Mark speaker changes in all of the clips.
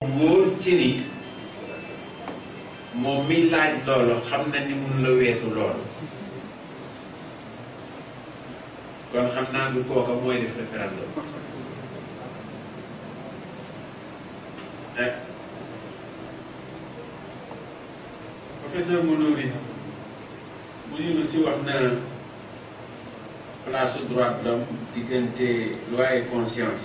Speaker 1: wóor ci ni moom mi laaj loolu xam na ni mun la weesu loolu kon xam naa du kooka mooy def référendum eh. professeur Mounouris mu ñu nu si wax na place droit de l'homme diggante loi et conscience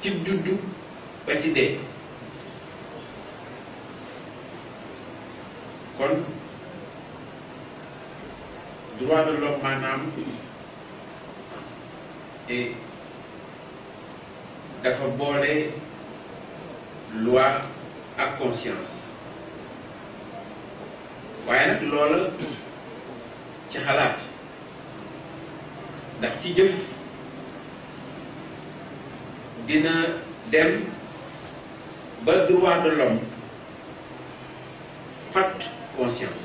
Speaker 1: ci juddu ba ci dee kon droit de l'homme maanaam et dafa boole loi ak conscience waaye nag loola ci xalaat ndax ci jëf dina dem ba droit de l'homme fat conscience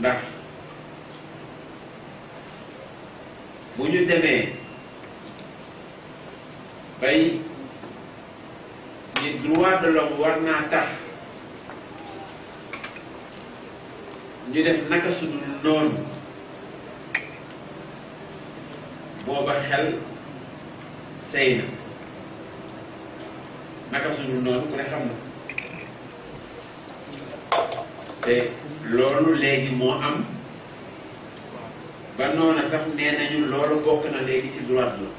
Speaker 1: ndax bu ñu demee bay ni droit de l'homme war naa tax ñu def naka su dul noonu booba xel sey na naka su dul noonu ku ne xam na te loolu léegi moo am ba noona sax nee nañu loolu bokk na léegi ci droit de l'homme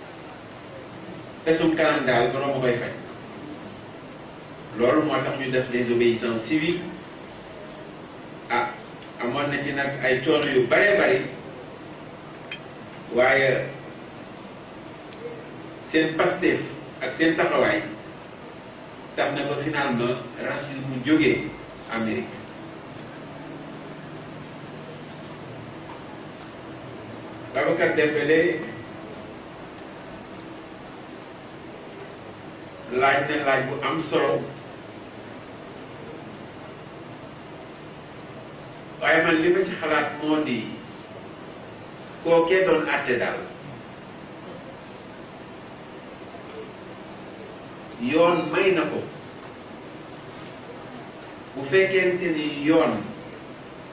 Speaker 1: pesum kanam daal borom a koy faj loolu moo tax ñu def désobéissance civile ah amoon na ci nag ay coono yu bare bari waaye seen Pastef ak seen taxawaay tax na ba finalement racisme jógee Amérique Babacar Dembélé laaj na laaj bu am solo waaye man li ma ci xalaat moo di kookee doon àtte daal yoon may na ko bu fekkente ni yoon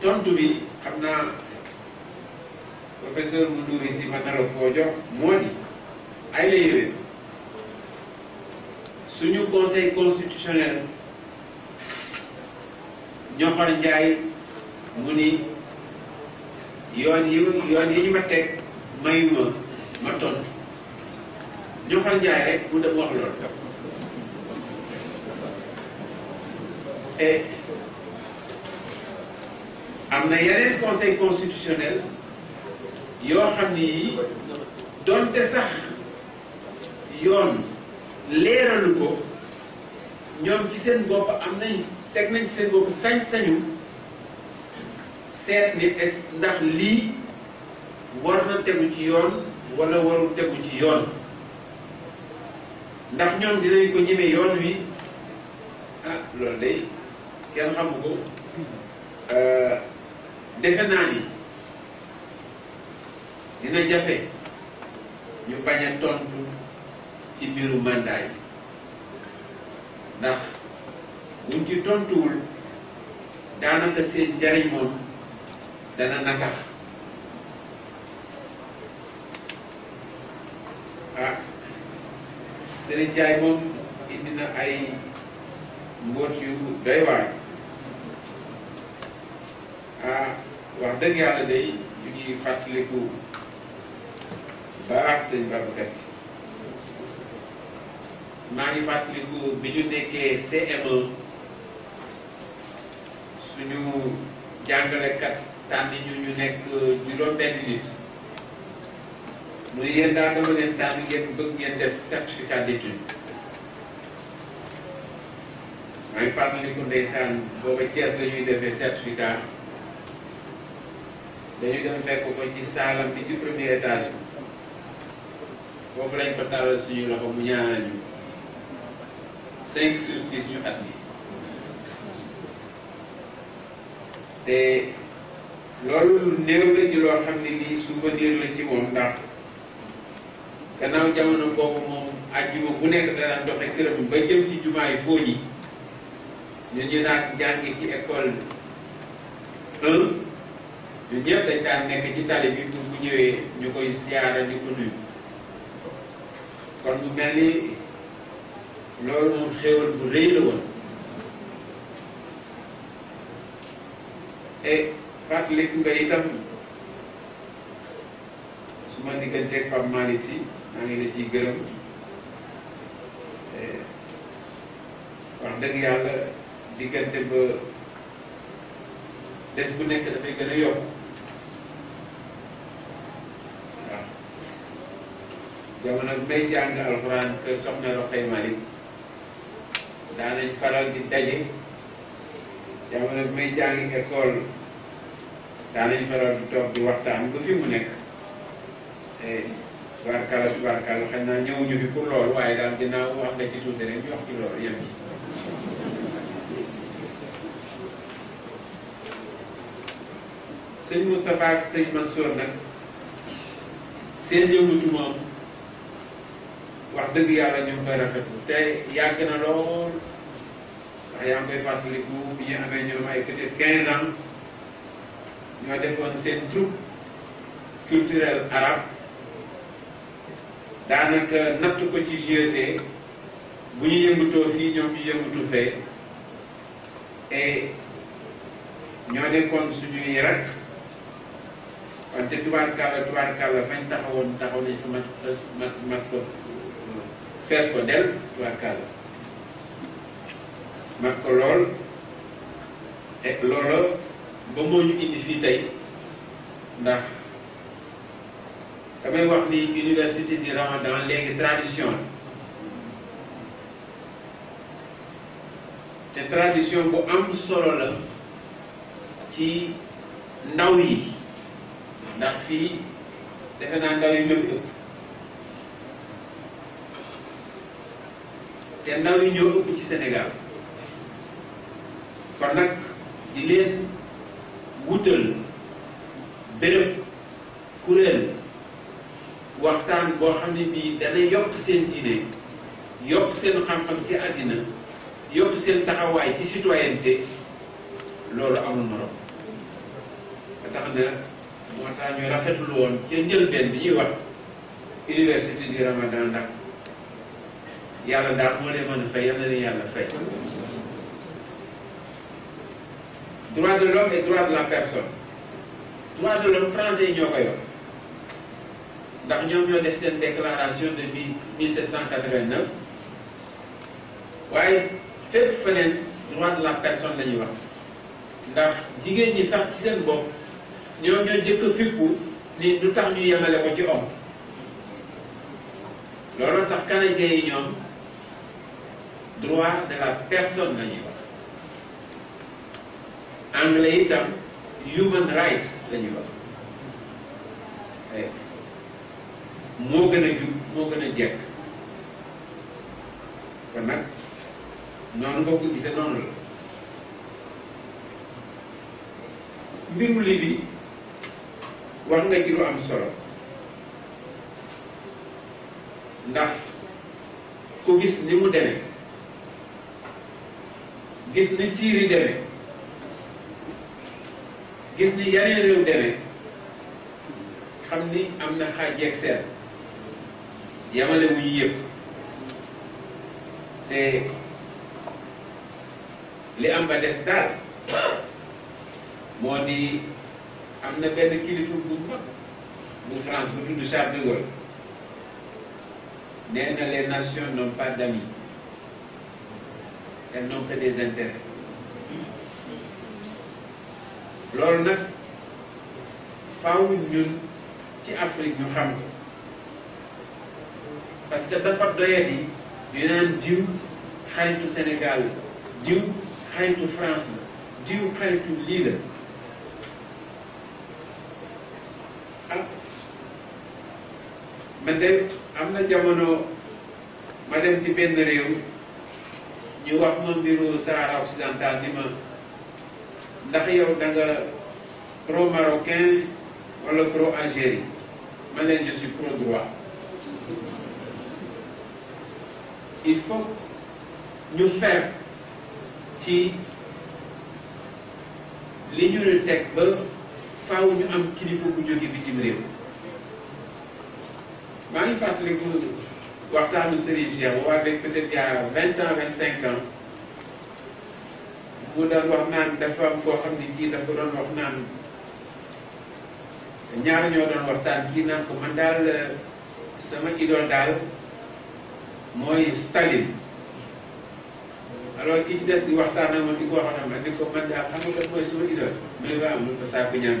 Speaker 1: tontu bi xam naa professeur bu Ndouri si ma nara koo jox moo di ay la yéwén suñu conseil constitutionnel ñoxor njaay mu ni yoon yi yoon yi ñu ma teg mayuma ma tontu Joxal Njaay rek bu dem wax loolu et am na yeneen conseil constitutionnel yoo xam ni yi donte sax yoon leeralu ko ñoom ci seen bopp am nañ teg nañ ci seen bopp sañ-sañu seet ni est ndax lii war na tegu ci yoon wala warul tegu ci yoon ndax ñoom dinañ ko ñeme yoon wi ah loolu day kenn xamu ko euh, defe naa ni dina jafe ñu bañ a tontu ci mbiru mandat yi ndax buñ ci tontuwul daanaka seen njariñ moom dana nasax ah Serigne Ndiaye moom indi na ay mbóot yu doy waar ah wax dëgg yàlla day ñu ngi fàttaliku baax sëñ Babacar Si maa ngi fàttaliku bi ñu nekkee CM1 suñu jàngalekat tànn ñu ñu nekk juróom-benn nit mu ne yéen daal dama leen tànn ngeen bëgg ngeen def certificat d'étude may fàttaliku ndeysaan booba Cees la ñuy defee certificat dañu dem fekk ko ci saalam bi ci premier étage bi boobu lañ ko tàllal suñu loxo mu ñaanal ñu cinq sur six ñu at mi te loolu lu néew la ci loo xam ne lii souvenir la ci moom ndax gannaaw jamono boobu moom àjjuma bu nekk dana doxe këram ba jëm ci jumaa yi foo ji ñu ñu daan jàngi ci école un ñun ñëpp dañ daan nekk ci tali bi pour bu ñëwee ñu koy siyaara di ko nuyu kon mu mel ni loolu moom xéewal bu rëy la woon et fàttaliku nga itam su ma digganteeg Pape Malick si maa ngi la ciy gërëm wax dëgg yàlla diggante ba bés bu nekk dafay gën a yokk waaw jamono bi may jàng alxuraan kër soxna Roqay Malik daanañ faral di daje jamono bi may jàng école daanañ faral di toog di waxtaan ba fi mu nekk eh, tubaarkàlla tubaarkàlla xam naa ñëwuñu fi pour loolu waaye daal ginnaaw wax nga ci tuuti rek ñu wax ci loolu yem ci sëñ Moustapha ak sëñ Mansour nag seen yëngatu moom wax dëgg yàlla ñu ngi koy rafetlu te yàgg na lool ndax yaa ngi koy fàttaliku bi ñu amee ñoom ay peut-être 15 ans ñoo defoon seen troupe. culturel arabe daanaka natt ko ci GIET bu ñu yëngatoo fii ñoom ñu yëngatu fee et ñoo nekkoon suñuy rek wante tubaarkàlla tubaarkàlla fañ taxawoon taxaw nañ fa mat mat mat ko fees ko del tubaarkàlla mat ko lool et loola ba moo ñu indi fii tey ndax damay wax ni université du ramadan léegi tradition te tradition bu am solo la ci ndaw yi ndax fii defe naa ndaw yi ñoo fi ëpp te ndaw yi ñoo ëpp ci Sénégal kon nag di leen wutal béréb kuréel waxtaan boo xam ne bii dana yokk seen diine yokk seen xam-xam ci àddina yokk seen taxawaay ci citoyenneté loolu amul morom ba tax na moo tax ñu rafetlu woon ca njëlbeen bi ñuy wax université du Ramadan ndax yàlla daal moo leen mën a fay yal na leen yàlla fay droit de l'homme et droit de la personne droit de l'homme français yi ñoo ko yor ndax ñoom ñoo def seen déclaration de mille mille sept cent quatre-vingt-neuf waaye fépp feneen droit de la personne la ñuy wax ndax jigéen ñi sax ci seen bopp ñoo ñoo jëkk a fippu ni du tax ñu yemale ko ci homme loolu tax canadiens yi ñoom droit de la personne la ñuy wax anglais itam human rights la ñuy wax eh, moo gën a jub moo gën a jekk kon nag noonu nga ko gisee noonu la mbiru li bi wax nga ci lu am solo ndax ku gis ni mu demee gis ni Syrie demee gis ni yeneen réew demee xam ni am na xàjjeeg seen yamale wu ñu yëpp te li am ba des daal moo di am na benn kilifa bu mag bu France bu tudd Charles de Gaulle nee na les nations n'ont pas d'amis elles n'ont que des intérêts loolu nag faaw ñun ci Afrique ñu xam ko parce que dafa doyadi ñu naan diw xaritu Sénégal la diw xaritu France la diw xaritu lii la ah man de am na jamono ma dem ci benn réew ñu wax ma mbiru Sahara occidental ni ma ndax yow da nga pro-marocain wala pro Algérie man leen je suis pro droit il faut ñu fer ci li ñu ne teg ba faaw ñu am kilifa bu jóge bitim réew maa ngi fàttaliku waxtaanu Serigne Cheikh boobu avec peut-être il y a vingt ans vingt cinq ans mu doon wax naan dafa am koo xam ne kii dafa doon wax naan ñaar ñoo doon waxtaan kii naan ko man daal euh, sama idole daal mooy Staline alors ki ci des di waxtaan ak man di ko wax ak man di ko man daal xam nga mooy sama idole mu ne waaw mun ko saaku ñaan